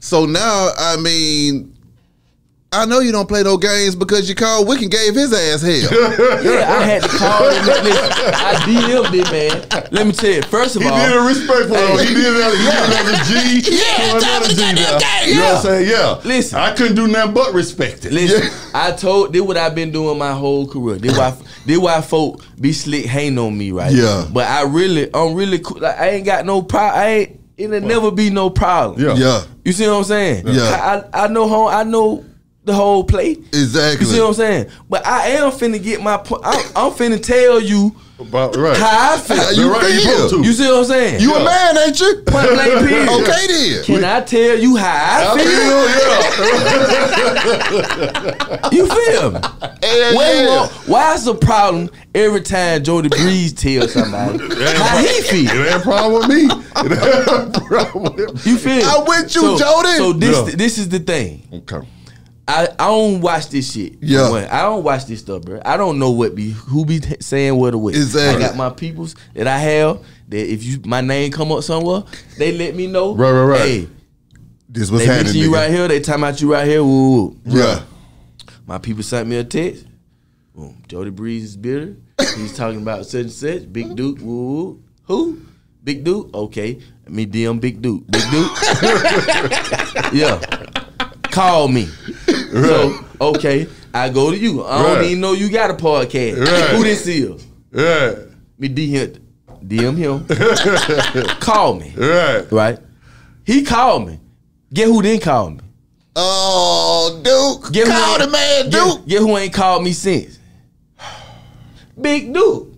So now, I mean, I know you don't play no games because you called Wick and gave his ass hell. Yeah, I had to call him. Listen, I DM'd it, man. Let me tell you. First of He all, did it respectful. though. He did it. He did it as a G. Yeah, to another G now. that You know what I'm Yeah. saying? Yeah. Listen. I couldn't do nothing but respect it. Listen, I told this what I've been doing my whole career. This why this why folk be slick hating on me, right? Yeah. But I really, I'm really cool. Like, I ain't got no problem. I ain't. It'll never be no problem. Yeah. yeah, You see what I'm saying? Yeah. I, I, I know home. I know the whole play. exactly. You see what I'm saying? But I am finna get my point. I'm, I'm finna tell you About, right. how I feel. How You're right, you feel? supposed to. You see what I'm saying? You a man, ain't you? Point blank period. okay then. Can I tell you how I, I feel? feel, yeah. You feel me? Hell Why, yeah. wrong- why is the problem every time Jody Breeze tells somebody how he feel? It ain't a problem with me. It ain't a problem with me. You feel? me? I'm with you, so, Jody. So this Yeah. this is the thing. Okay. I, I don't watch this shit. Yeah. One, I don't watch this stuff, bro. I don't know what be who be saying what or what. Exactly. I got my peoples that I have that if you my name come up somewhere, they let me know. Right, right, right. Hey, This was they happening. mention you nigga. right here. They talking about you right here. Woo, woo. Yeah. My people sent me a text. Boom. Jody Breeze is bitter. He's talking about such and such. Big Duke. Woo, woo. Who? Big Duke. Okay. Let me DM Big Duke. Big Duke. yeah. Call me. So okay, I go to you. I don't even know you got a podcast. Right. Who this is? Yeah. Me DM DM him. call me. Right. Right. He called me. Get who didn't call me. Oh, Duke. Get Call the man, Get, Duke. get who ain't called me since. Big Duke.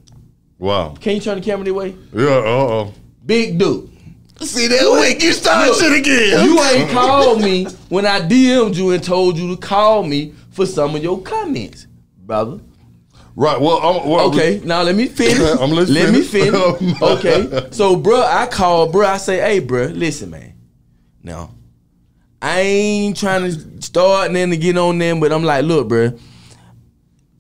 Wow. Can you turn the camera this way? Yeah. Uh oh. Big Duke. See that Wick? You started Look, shit again. You ain't called me when I DM'd you and told you to call me for some of your comments, brother. Right. Well. I'm, well Okay, now let me finish. I'm listening. Let me finish. Oh, okay, so bruh, I call bruh. I say, hey, bruh, listen, man. Now, I ain't trying to start then to get on them, but I'm like, look, bruh,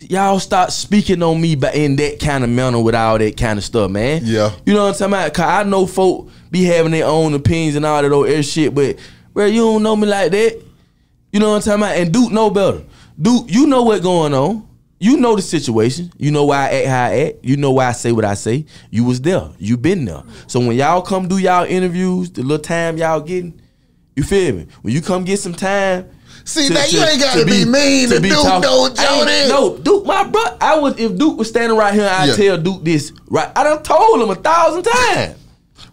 y'all stop speaking on me but in that kind of manner with all that kind of stuff, man. Yeah. You know what I'm talking about? Cause I know folk be having their own opinions and all that old air shit, but bruh, you don't know me like that. You know what I'm talking about? And Duke know better. Duke, you know what going on. You know the situation. You know why I act how I act. You know why I say what I say. You was there. You been there. So when y'all come do y'all interviews, the little time y'all getting, you feel me? When you come get some time. See, now you ain't gotta be mean to Duke, talk- though, Jody. No, Duke, my bro. I would if Duke was standing right here, I'd Yeah. tell Duke this. Right, I done told him a thousand times.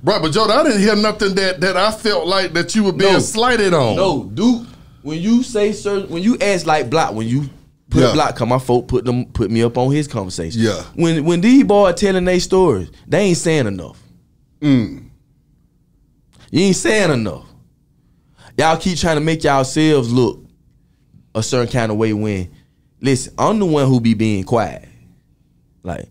Right. But Joe, I didn't hear nothing that that I felt like that you were being No. slighted on. No, Duke. When you say certain, when you ask like block, when you put Yeah. block, come my folk put them put me up on his conversation. Yeah. When when these boys telling their stories, they ain't saying enough. Mm. You ain't saying enough. Y'all keep trying to make y'all yourselves look a certain kind of way when, listen, I'm the one who be being quiet. Like,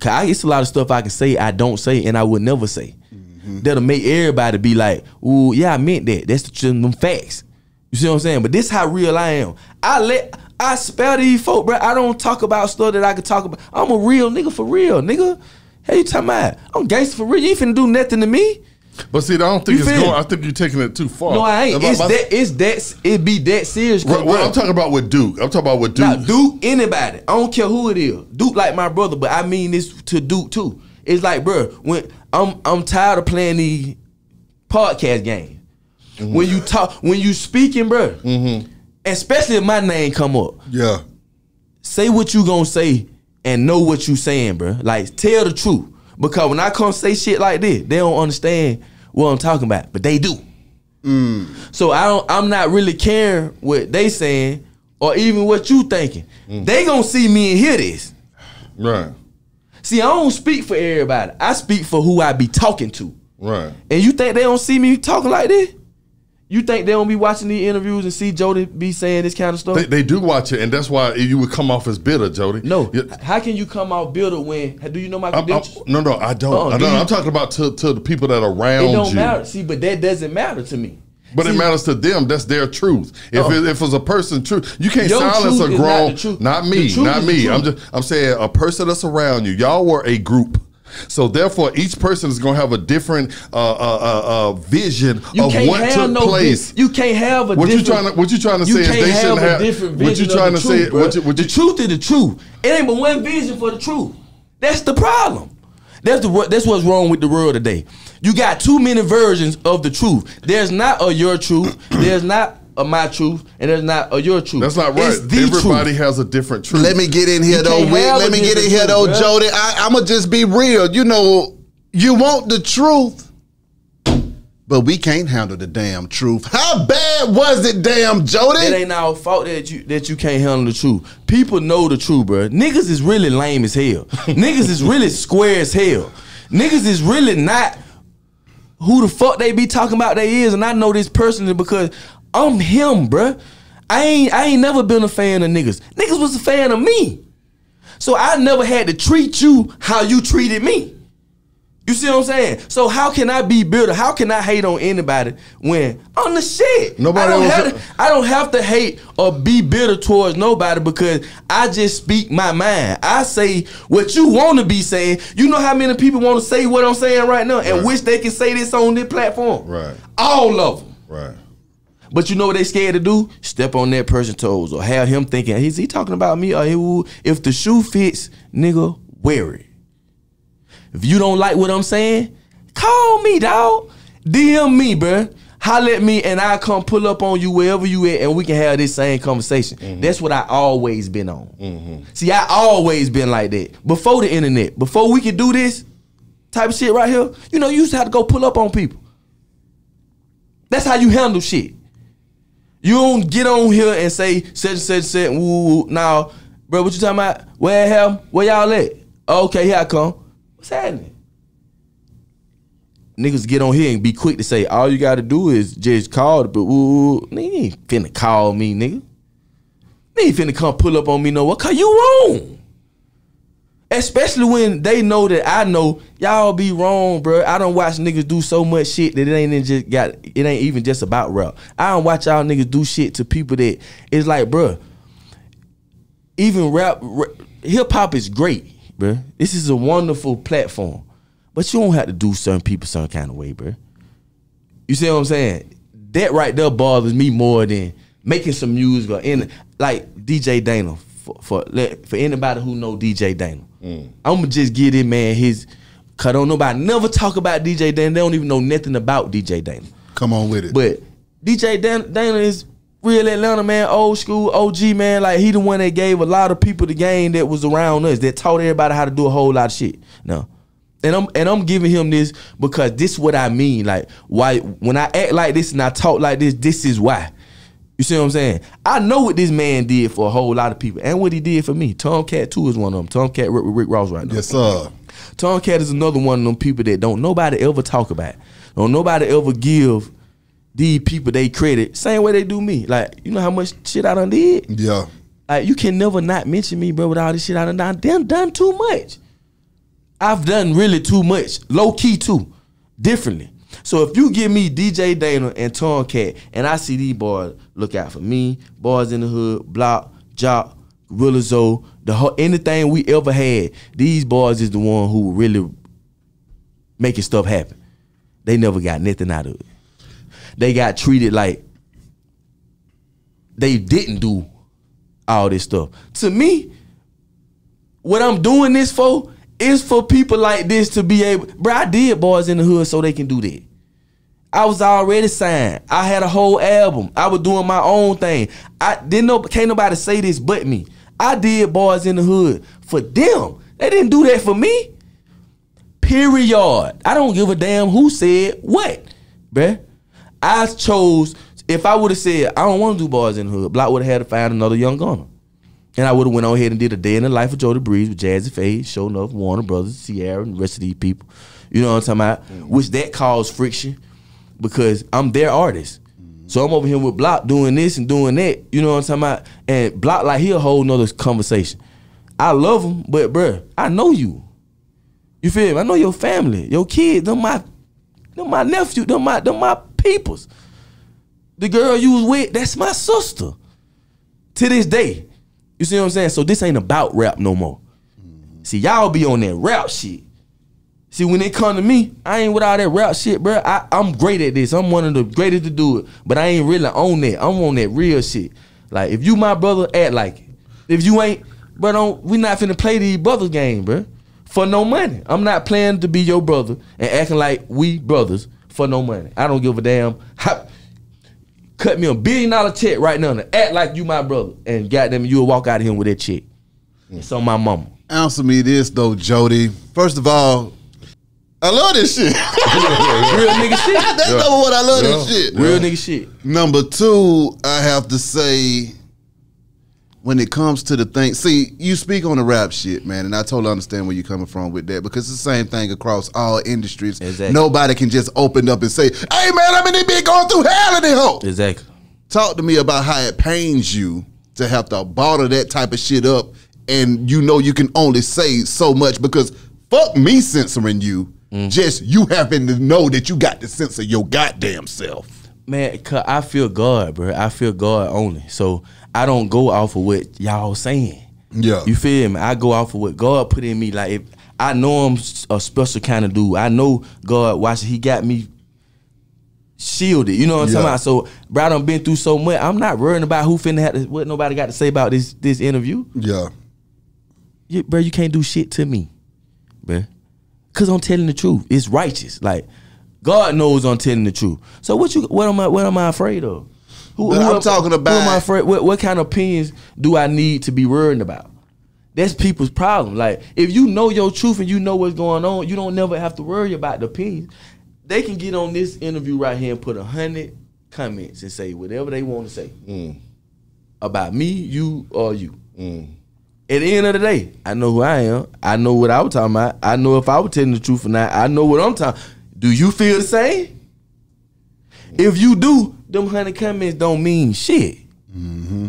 cause I, it's a lot of stuff I can say I don't say and I would never say. Mm-hmm. That'll make everybody be like, "Ooh, yeah, I meant that. That's the truth, them facts." You see what I'm saying? But this how real I am. I let I spell these folk, bro. I don't talk about stuff that I could talk about. I'm a real nigga for real, nigga. Hey, you talking about? I'm gangster for real. You ain't finna do nothing to me. But see, I don't think You it's feel going. I think you're taking it too far. No, I ain't. It's that. It's that. It be that serious. Well, bruh, I'm talking about with Duke. I'm talking about with Duke. Now, Duke, anybody. I don't care who it is. Duke like my brother, but I mean this to Duke too. It's like, bro, when I'm I'm tired of playing the podcast game. Mm-hmm. When you talk, when you speaking, bro, mm-hmm. especially if my name come up, Yeah. say what you gonna say and know what you saying, bro. Like tell the truth. Because when I come say shit like this, they don't understand what I'm talking about, but they do. Mm. So I don't. I'm not really caring what they saying or even what you thinking. Mm. They gonna see me and hear this. right, See, I don't speak for everybody. I speak for who I be talking to. right. And you think they don't see me talking like this? You think they don't be watching these interviews and see Jody be saying this kind of stuff? They, they do watch it, and that's why you would come off as bitter, Jody. no. Yeah, How can you come out bitter when? Do you know my credentials? no, no, I don't. Uh-uh, I do don't. you- I'm talking about to, to the people that are around It don't you. matter. See, but that doesn't matter to me. But it matters to them. That's their truth. If Uh-uh. it, if it's a person truth, you can't silence a not grown. the truth. Not The me. Not me. I'm just. I'm saying a person that's around you. Y'all were a group. So therefore, each person is going to have a different uh, uh, uh, uh, vision You of what took no place. di- you can't have a What you trying to- what you trying to you say is they have shouldn't a have- different what you vision trying to say- truth, bruh. what you- what the truth is the truth. It ain't but one vision for the truth. That's the problem. That's the that's what's wrong with the world today. You got too many versions of the truth. There's not a your truth. There's not a my truth, and there's not a your truth. That's not right. It's the Everybody truth. has a different truth. Let me get in here You though, can't Wick. Let me get in different here though, truth, bruh. Jody. I, I'ma just be real. You know, you want the truth, but we can't handle the damn truth. How bad was it, damn Jody? It ain't our fault that you that you can't handle the truth. People know the truth, bro. Niggas is really lame as hell. Niggas is really square as hell. Niggas is really not who the fuck they be talking about they is, and I know this personally because I'm him, bruh. I ain't I ain't never been a fan of niggas. Niggas was a fan of me. So I never had to treat you how you treated me. You see what I'm saying? So how can I be bitter? How can I hate on anybody when I'm the shit? Nobody I don't, have to, I don't have to hate or be bitter towards nobody because I just speak my mind. I say what you want to be saying. You know how many people want to say what I'm saying right now and Right. wish they can say this on this platform? Right. All of them. Right. But you know what they scared to do? Step on that person's toes or have him thinking, is he talking about me? Or he if the shoe fits, nigga, wear it. If you don't like what I'm saying, call me, dog. DM me, bruh. Holler at me and I'll come pull up on you wherever you at and we can have this same conversation. Mm-hmm. That's what I always been on. Mm-hmm. See, I always been like that. Before the internet, before we could do this type of shit right here, you know, you used to have to go pull up on people. That's how you handle shit. You don't get on here and say such and such and. Woo, woo. Now, bro, what you talking about? Where hell? Where y'all at? Okay, here I come. What's happening? Niggas get on here and be quick to say all you got to do is just call. But woo, nigga ain't finna call me, nigga. They ain't finna come pull up on me no what? Cause you wrong. Especially when they know that I know y'all be wrong, bro. I don't watch niggas do so much shit that it ain't just got it ain't even just about rap. I don't watch y'all niggas do shit to people that it's like, bro. Even rap, hip hop is great, bro. This is a wonderful platform, but you don't have to do certain people some kind of way, bro. You see what I'm saying? That right there bothers me more than making some music or in like DJ Dana. For for, for anybody who know DJ Dana, Mm. I'm gonna just give this man his. Cause don't nobody never talk about DJ Dana. They don't even know nothing about DJ Dana. Come on with it. But DJ Dan- Dana is real Atlanta man, old school OG man. Like he the one that gave a lot of people the game that was around us, that taught everybody how to do a whole lot of shit. No. And I'm and I'm giving him this because this is what I mean. Like why when I act like this and I talk like this, this is why. You see what I'm saying? I know what this man did for a whole lot of people and what he did for me. Tomcat too is one of them. Tomcat Rick, Rick Ross right now. yes, sir. Tomcat is another one of them people that don't nobody ever talk about. Don't nobody ever give these people they credit. Same way they do me. Like, you know how much shit I done did? Yeah. Like, you can never not mention me, bro, with all this shit I done done. done, done too much. I've done really too much. Low key too. Differently. So if you give me DJ Dana and Tomcat and I see these boys look out for me, boys in the hood, block, jock, Gorilla Zoe, the whole, anything we ever had, these boys is the one who really making stuff happen. They never got nothing out of it. They got treated like they didn't do all this stuff. To me, what I'm doing this for is for people like this to be able. Bro, I did boys in the hood so they can do that. I was already signed. I had a whole album. I was doing my own thing. I didn't know. Can't nobody say this but me. I did boys in the hood for them. They didn't do that for me. Period. I don't give a damn who said what, bruh. I chose. If I would have said I don't want to do boys in the hood, Block would have had to find another young gunner. And I would have went on ahead and did a day in the life of Jody Breeze with Jazze Pha, Show Enough, Warner Brothers, Ciara, and the rest of these people. You know what I'm talking about? Mm-hmm. Which that caused friction because I'm their artist. Mm-hmm. So I'm over here with Block doing this and doing that. You know what I'm talking about? And Block like he a whole nother conversation. I love him, but bruh, I know you. You feel me? I know your family, your kids, them my, them my nephew, them my, them my peoples. The girl you was with, that's my sister. To this day. You see what I'm saying? So this ain't about rap no more. See, y'all be on that rap shit. See, when it come to me, I ain't with all that rap shit, bro. I, I'm great at this. I'm one of the greatest to do it, but I ain't really on that. I'm on that real shit. Like, if you my brother, act like it. If you ain't, bro, don't, we not finna play these brothers game, bro. For no money. I'm not planning to be your brother and acting like we brothers for no money. I don't give a damn. Cut me a billion dollar check right now and act like you my brother, and goddamn, you'll walk out of here with that check. It's on my mama. Answer me this though, Jody. First of all, I love this shit. Real nigga shit. That's number one. I love this shit. Real nigga shit. Number two, I have to say, when it comes to the thing, see, you speak on the rap shit, man, and I totally understand where you're coming from with that because it's the same thing across all industries. Exactly. Nobody can just open up and say, "Hey, man, I'm in this bitch going through hell in the hole." Exactly. Talk to me about how it pains you to have to bottle that type of shit up, and you know you can only say so much because fuck me censoring you. Mm. Just you having to know that you got to censor your goddamn self. Man, cause I feel God, bro. I feel God only. So I don't go off of what y'all saying. Yeah. You feel me? I go off of what God put in me. Like if I know I'm a special kind of dude. I know God watching. He got me shielded. You know what I'm Yeah. talking about? So, bro, I done been through so much. I'm not worrying about who finna have to, what nobody got to say about this this interview. Yeah. you, bro, you can't do shit to me, bro. Cause I'm telling the truth. It's righteous. Like God knows I'm telling the truth. So what you what am I what am I afraid of? Who, But I'm am- talking Who am I about- What, what kind of opinions do I need to be worrying about? That's people's problem. Like if you know your truth and you know what's going on, you don't never have to worry about the opinions. They can get on this interview right here and put a hundred comments and say whatever they want to say mm. about me, you, or you. Mm. At the end of the day, I know who I am. I know what I was talking about. I know if I was telling the truth or not. I know what I'm talking. Do you feel the same? If you do, them hundred comments don't mean shit. Mm-hmm.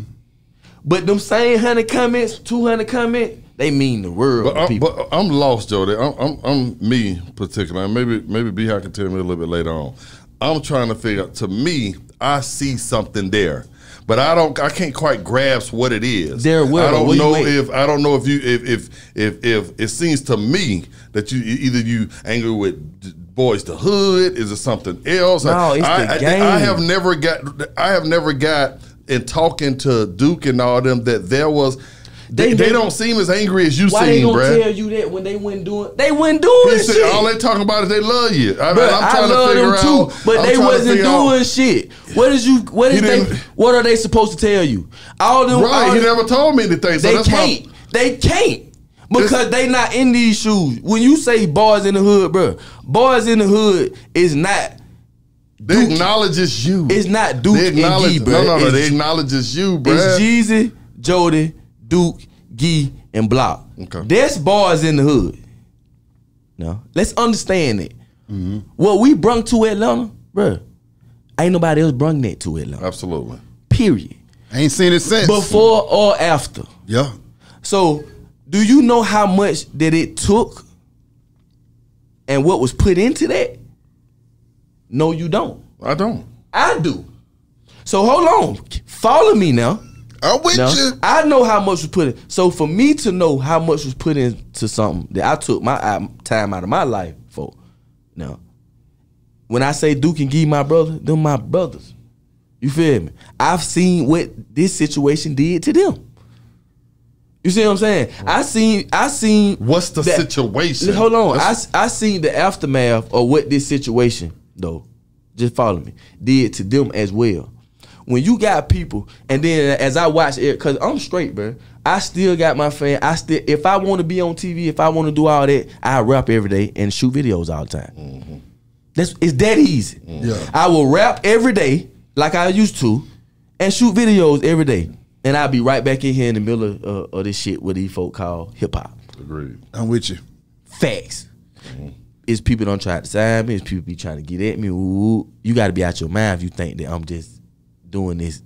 But them same hundred comments, two hundred comments, they mean the world But I'm, people. but I'm lost, Jody. I'm, I'm, I'm me particular. Maybe maybe B can tell me a little bit later on. I'm trying to figure. out. To me, I see something there, but I don't. I can't quite grasp what it is. There, will. I don't know if I don't know if you if if if if it seems to me that you either you angry with boys to hood is it something else? No, it's I, the I, game. I have never got. I have never got in talking to Duke and all them that there was. They, They they, don't seem as angry as you Why they gonna tell you that when they wasn't doing? They wasn't doing He said shit. all they talking about is they love you. I, I'm I trying love to figure them too, but I'm they wasn't figure out- doing shit. What is you? What He they? What are they supposed to tell you? All them. Right, all he them- never told me anything. So they that's can't. why. They can't. Because they not in these shoes. When you say boys in the hood, bro, boys in the hood is not. They Duke- acknowledge it's you. It's not Duke They and Gee, bruh. No, no, no. It's- They acknowledge it's you, bro. It's Jeezy, Jody, Duke, Gee, and Block. Okay. That's boys in the hood. No, let's understand it. Mm-hmm. What we brung to Atlanta, bro, ain't nobody else brung that to Atlanta. Absolutely. Period. I ain't seen it since. Before or after. yeah. So, do you know how much that it took and what was put into that? No, you don't. I don't. I do. So hold on. Follow me now. I'm with No, you. I know how much was put in. So for me to know how much was put into something that I took my time out of my life for, now, when I say Duke and Gee my brother, them my brothers. You feel me? I've seen what this situation did to them. You see what I'm saying? I seen, I seen. What's the that- situation? Hold on, I, That's- s- I seen the aftermath of what this situation though. Just follow me. Did to them as well. When you got people, and then as I watch it, cause I'm straight, bro. I still got my fan. I still, if I want to be on TV, if I want to do all that, I rap every day and shoot videos all the time. Mm-hmm. That's it's that easy. Mm-hmm. Yeah. I will rap every day like I used to, and shoot videos every day, and I'll be right back in here in the middle of, uh, of this shit what these folk call hip hop. Agreed. I'm with you. Facts. It's people don't try to sign me. It's people be trying to get at me. Ooh, you got to be out your mind if you think that I'm just doing this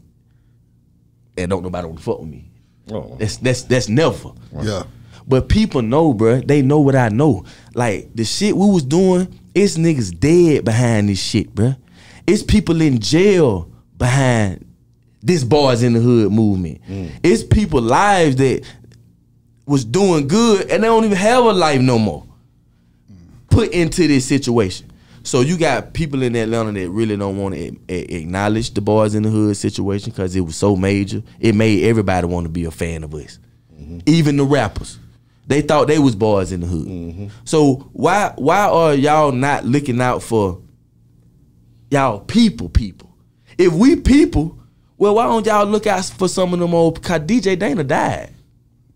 and don't nobody want to fuck with me. Oh. That's that's that's never. Yeah. But people know, bruh. They know what I know. Like the shit we was doing, it's niggas dead behind this shit, bruh. It's people in jail behind this boys in the hood movement. Mm. It's people lives that was doing good and they don't even have a life no more. Mm. put into this situation. So you got people in Atlanta that really don't want to acknowledge the boys in the hood situation because it was so major. It made everybody want to be a fan of us, mm-hmm. even the rappers. They thought they was boys in the hood. Mm-hmm. So why why are y'all not looking out for y'all people people? If we people, well, why don't y'all look out for some of them old? Cause DJ Dana died.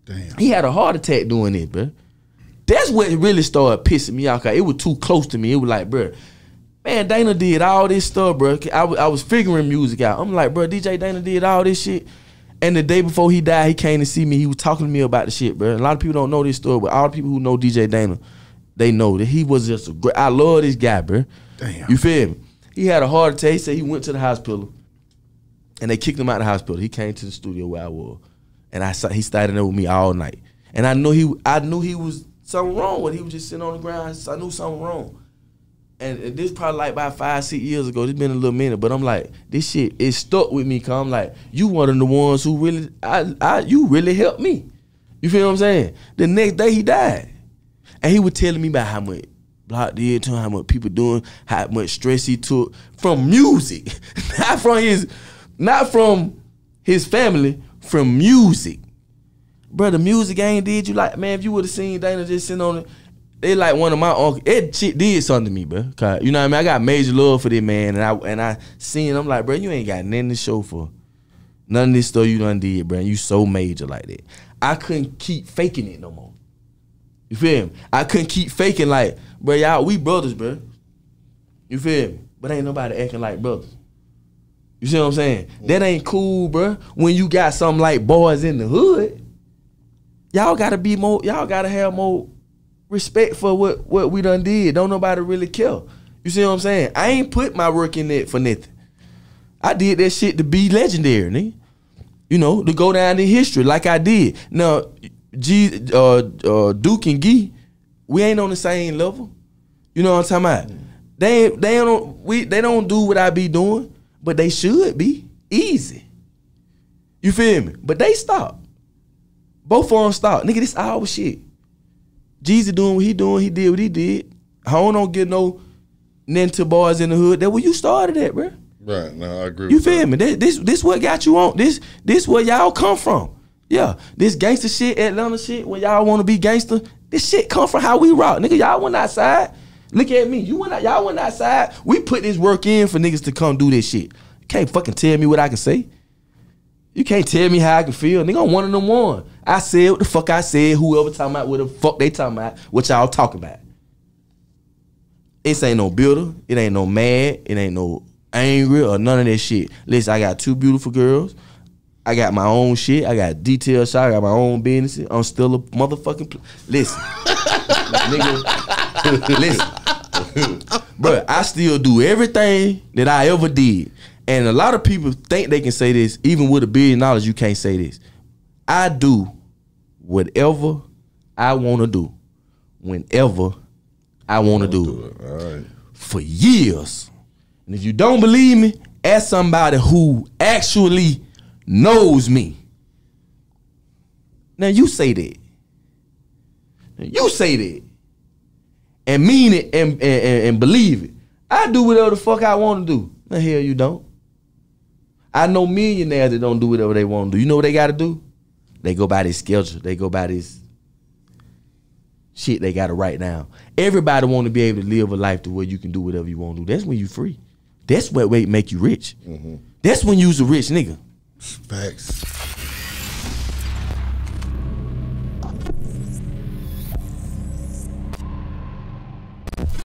Damn. He had a heart attack doing it, bro. That's what really started pissing me off. Cause it was too close to me. It was like, bro, man, Dana did all this stuff, bro. I, I was figuring music out. I'm like, bro, DJ Dana did all this shit. And the day before he died, he came to see me. He was talking to me about the shit, bro. A lot of people don't know this story, but all the people who know DJ Dana, they know that he was just a great. I love this guy, bro. Damn. You feel me? He had a heart attack. He said he went to the hospital, and they kicked him out of the hospital. He came to the studio where I was, and I saw he stayed in there with me all night. And I knew he, I knew he was something wrong it. He was just sitting on the ground. I knew something wrong. And and this probably like about five, six years ago. It's been a little minute, but I'm like, this shit is stuck with me. Cause I'm like, you one of the ones who really, I, I, you really helped me. You feel what I'm saying? The next day he died, and he was telling me about how much Block did to how much people doing, how much stress he took from music, not from his, not from his family, from music. Bro, the music ain't did you like, man, if you would have seen Dana just sitting on it, they like one of my uncles. It shit did something to me, bro. 'Cause, you know what I mean? I got major love for this man, and I and I seen. I'm like, bro, you ain't got nothing to show for. None of this stuff you done did, bro. You so major like that. I couldn't keep faking it no more. You feel me? I couldn't keep faking like, bro, y'all, we brothers, bro. You feel me? But ain't nobody acting like brothers. You see what I'm saying? That ain't cool, bro. When you got something like boys in the hood, y'all gotta be more, y'all gotta have more respect for what what we done did. Don't nobody really care. You see what I'm saying? I ain't put my work in it for nothing. I did that shit to be legendary, nigga. You know, to go down in history like I did. Now, G, uh, uh, Duke and Gee, we ain't on the same level. You know what I'm talking about? They they don't we they don't do what I be doing, but they should be easy. You feel me? But they stop. Both of them stop. Nigga, this our shit. Jeezy doing what he doing, he did what he did. Hone don't get no nothing to boys in the hood. That where you started at, bro. Right. No, I agree. You feel that. me? This, this this what got you on. This this where y'all come from. Yeah, this gangster shit, Atlanta shit, when y'all want to be gangster, this shit come from how we rock. Nigga, y'all went outside. Look at me. You went out, y'all went outside. We put this work in for niggas to come do this shit. You can't fucking tell me what I can say. You can't tell me how I can feel. Nigga, I'm one of them one. I said what the fuck I said. Whoever talking about what the fuck they talking about, what y'all talking about. This ain't no builder. It ain't no mad. It ain't no angry or none of that shit. Listen, I got two beautiful girls. I got my own shit. I got detail shop. I got my own business. I'm still a motherfucking. Pl- listen, nigga. listen, bro. I still do everything that I ever did, and a lot of people think they can say this. Even with a billion dollars, you can't say this. I do whatever I want to do, whenever I want to do it All right. for years. And if you don't believe me, ask somebody who actually knows me. Now you say that. Now you say that. And mean it and, and, and- believe it. I do whatever the fuck I want to do. The hell you don't. I know millionaires that don't do whatever they want to do. You know what they got to do? They go by this schedule. They go by this shit they got to write down. Everybody want to be able to live a life to where you can do whatever you want to do. That's when you free. That's what make you rich. Mm-hmm. That's when you's a rich nigga. Facts.